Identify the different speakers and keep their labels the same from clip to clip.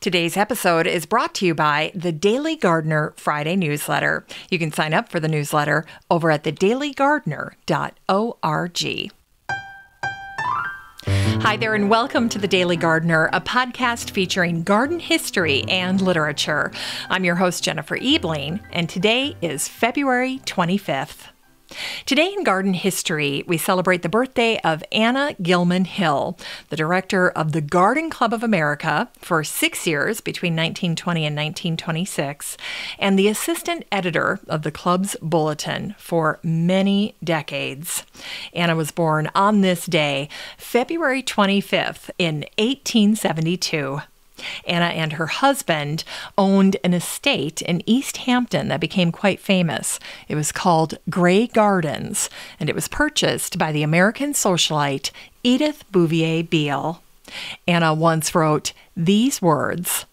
Speaker 1: Today's episode is brought to you by the Daily Gardener Friday newsletter. You can sign up for the newsletter over at thedailygardener.org. Hi there, and welcome to The Daily Gardener, a podcast featuring garden history and literature. I'm your host, Jennifer Ebling, and today is February 25th. Today in garden history, we celebrate the birthday of Anna Gilman Hill, the director of the Garden Club of America for six years between 1920 and 1926, and the assistant editor of the club's bulletin for many decades. Anna was born on this day, February 25th, in 1872. Anna and her husband owned an estate in East Hampton that became quite famous. It was called Grey Gardens, and it was purchased by the American socialite Edith Bouvier Beale. Anna once wrote these words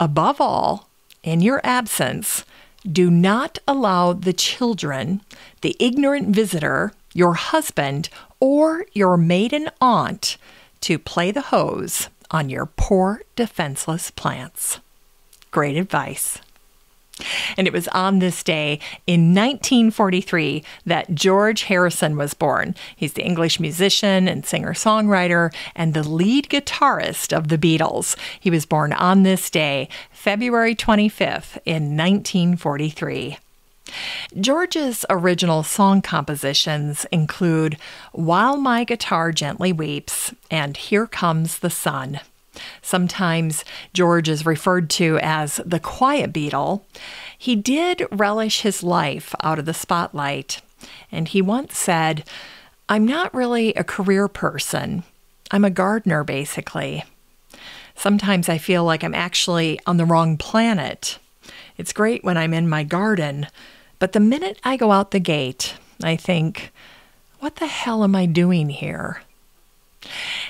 Speaker 1: Above all, in your absence, do not allow the children, the ignorant visitor, your husband, or your maiden aunt to play the hose on your poor, defenseless plants. Great advice. And it was on this day in 1943 that George Harrison was born. He's the English musician and singer songwriter and the lead guitarist of the Beatles. He was born on this day, February 25th, in 1943. George's original song compositions include While My Guitar Gently Weeps and Here Comes the Sun. Sometimes George is referred to as the quiet Beatle. He did relish his life out of the spotlight, and he once said, I'm not really a career person. I'm a gardener, basically. Sometimes I feel like I'm actually on the wrong planet. It's great when I'm in my garden, but the minute I go out the gate, I think, what the hell am I doing here?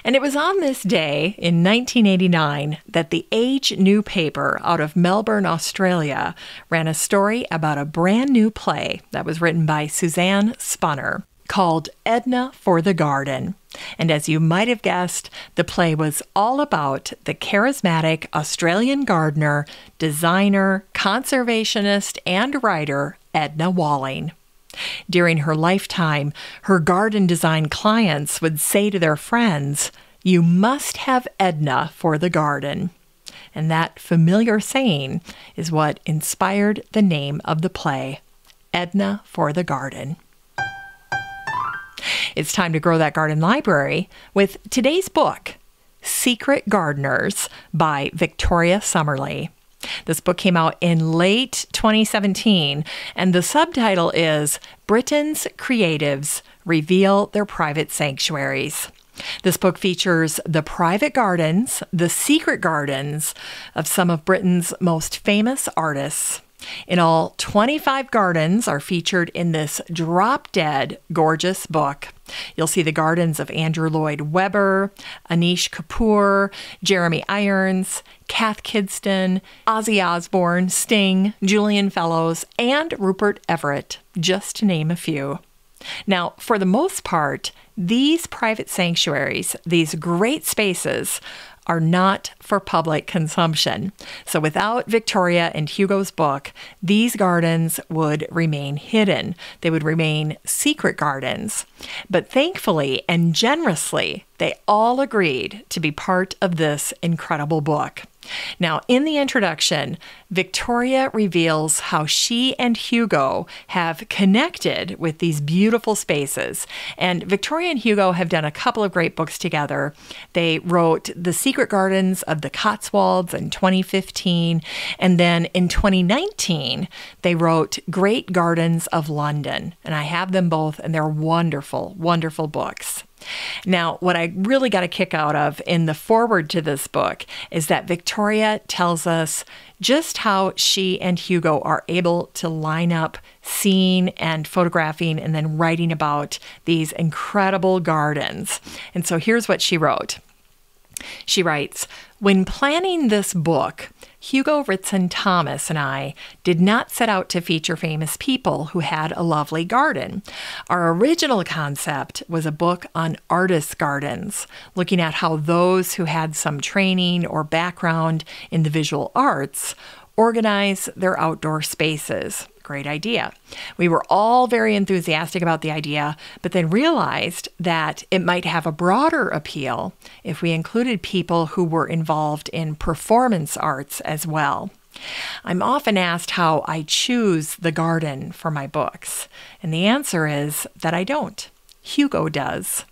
Speaker 1: And it was on this day in 1989 that the Age New paper out of Melbourne, Australia, ran a story about a brand new play that was written by Suzanne Spunner called Edna for the Garden. And as you might have guessed, the play was all about the charismatic Australian gardener, designer, conservationist, and writer Edna Walling. During her lifetime, her garden design clients would say to their friends, You must have Edna for the garden. And that familiar saying is what inspired the name of the play, Edna for the Garden. It's time to grow that garden library with today's book, Secret Gardeners by Victoria Summerley. This book came out in late 2017, and the subtitle is Britain's Creatives Reveal Their Private Sanctuaries. This book features the private gardens, the secret gardens of some of Britain's most famous artists. In all, 25 gardens are featured in this drop dead gorgeous book. You'll see the gardens of Andrew Lloyd Webber, Anish Kapoor, Jeremy Irons, Cath Kidston, Ozzy Osbourne, Sting, Julian Fellowes, and Rupert Everett, just to name a few. Now, for the most part, these private sanctuaries, these great spaces, are not for public consumption. So without Victoria and Hugo's book, these gardens would remain hidden. They would remain secret gardens. But thankfully and generously, they all agreed to be part of this incredible book. Now, in the introduction, Victoria reveals how she and Hugo have connected with these beautiful spaces. And Victoria and Hugo have done a couple of great books together. They wrote The Secret Gardens of the Cotswolds in 2015. And then in 2019, they wrote Great Gardens of London. And I have them both, and they're wonderful, wonderful books. Now, what I really got a kick out of in the foreword to this book is that Victoria tells us just how she and Hugo are able to line up seeing and photographing and then writing about these incredible gardens. And so here's what she wrote. She writes When planning this book, Hugo Rittson Thomas and I did not set out to feature famous people who had a lovely garden. Our original concept was a book on artists' gardens, looking at how those who had some training or background in the visual arts organize their outdoor spaces. Great idea. We were all very enthusiastic about the idea, but then realized that it might have a broader appeal if we included people who were involved in performance arts as well. I'm often asked how I choose the garden for my books, and the answer is that I don't. Hugo does.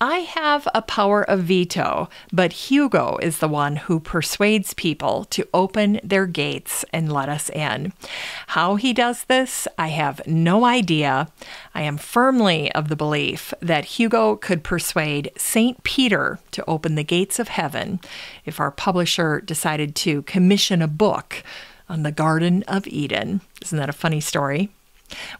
Speaker 1: I have a power of veto, but Hugo is the one who persuades people to open their gates and let us in. How he does this, I have no idea. I am firmly of the belief that Hugo could persuade St. Peter to open the gates of heaven if our publisher decided to commission a book on the Garden of Eden. Isn't that a funny story?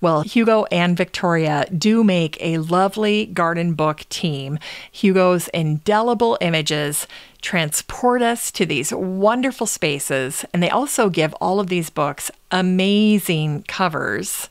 Speaker 1: Well, Hugo and Victoria do make a lovely garden book team. Hugo's indelible images transport us to these wonderful spaces, and they also give all of these books amazing covers.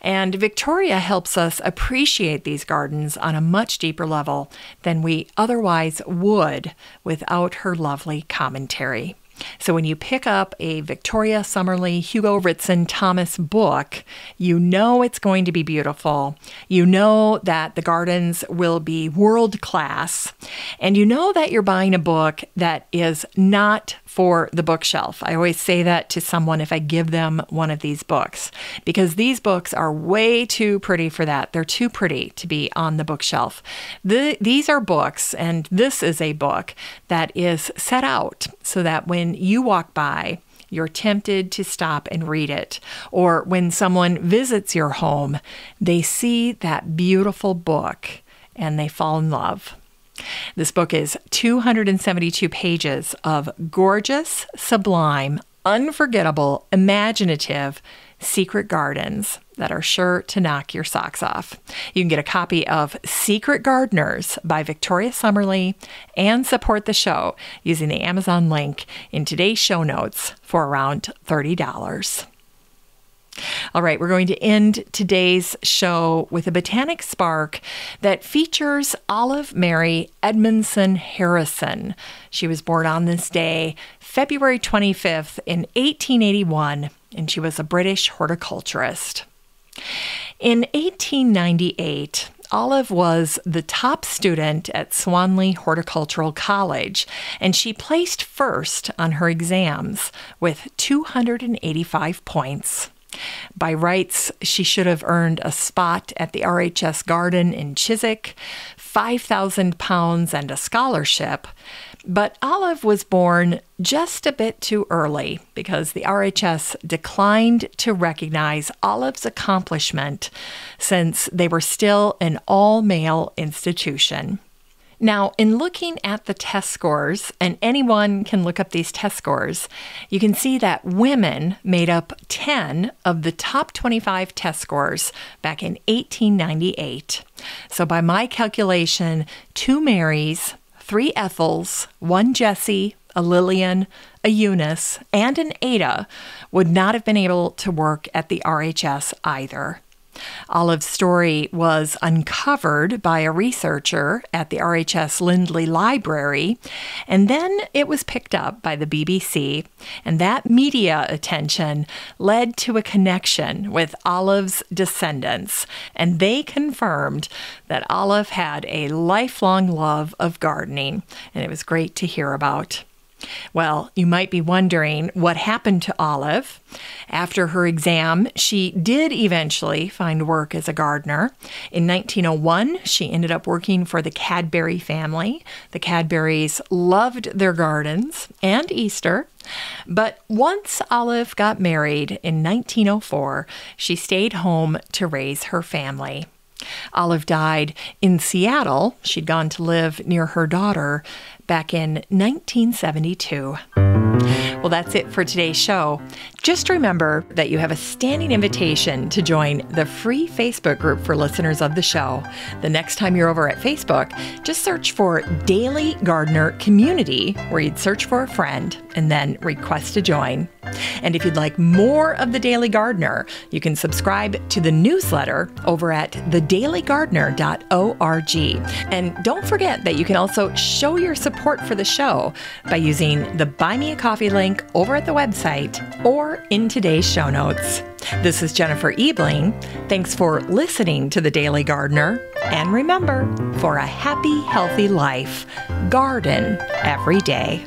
Speaker 1: And Victoria helps us appreciate these gardens on a much deeper level than we otherwise would without her lovely commentary. So when you pick up a Victoria Summerley, Hugo Rittson Thomas book, you know it's going to be beautiful. You know that the gardens will be world class. And you know that you're buying a book that is not for the bookshelf. I always say that to someone if I give them one of these books because these books are way too pretty for that. They're too pretty to be on the bookshelf. The, these are books, and this is a book that is set out so that when you walk by, you're tempted to stop and read it. Or when someone visits your home, they see that beautiful book and they fall in love. This book is 272 pages of gorgeous, sublime, unforgettable, imaginative secret gardens that are sure to knock your socks off. You can get a copy of Secret Gardeners by Victoria Summerley and support the show using the Amazon link in today's show notes for around $30. All right, we're going to end today's show with a botanic spark that features Olive Mary Edmundson Harrisson. She was born on this day, February 25th, in 1881, and she was a British horticulturist. In 1898, Olive was the top student at Swanley Horticultural College, and she placed first on her exams with 285 points. By rights, she should have earned a spot at the RHS Garden in Chiswick, 5,000 pounds, and a scholarship. But Olive was born just a bit too early because the RHS declined to recognize Olive's accomplishment since they were still an all male institution. Now, in looking at the test scores, and anyone can look up these test scores, you can see that women made up 10 of the top 25 test scores back in 1898. So, by my calculation, two Marys, three Ethels, one Jessie, a Lillian, a Eunice, and an Ada would not have been able to work at the RHS either. Olive's story was uncovered by a researcher at the RHS Lindley Library, and then it was picked up by the BBC, and that media attention led to a connection with Olive's descendants, and they confirmed that Olive had a lifelong love of gardening, and it was great to hear about. Well, you might be wondering what happened to Olive. After her exam, she did eventually find work as a gardener. In 1901, she ended up working for the Cadbury family. The Cadburys loved their gardens and Easter. But once Olive got married in 1904, she stayed home to raise her family. Olive died in Seattle. She'd gone to live near her daughter back in 1972. Well, that's it for today's show. Just remember that you have a standing invitation to join the free Facebook group for listeners of the show. The next time you're over at Facebook, just search for Daily Gardener Community, where you'd search for a friend and then request to join. And if you'd like more of The Daily Gardener, you can subscribe to the newsletter over at thedailygardener.org. And don't forget that you can also show your support for the show by using the Buy Me a Coffee link over at the website or in today's show notes. This is Jennifer Ebling. Thanks for listening to The Daily Gardener. And remember, for a happy, healthy life, garden every day.